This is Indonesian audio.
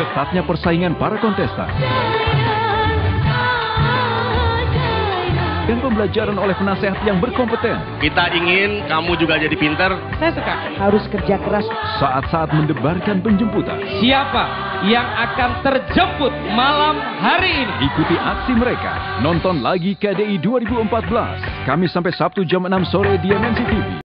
ketatnya persaingan para kontestan. Dan pembelajaran oleh penasehat yang berkompeten. Kita ingin kamu juga jadi pinter. Saya suka. Harus kerja keras. Saat-saat mendebarkan penjemputan. Siapa yang akan terjemput malam hari ini? Ikuti aksi mereka. Nonton lagi KDI 2014. Kamis sampai Sabtu jam 6 sore di MNC TV.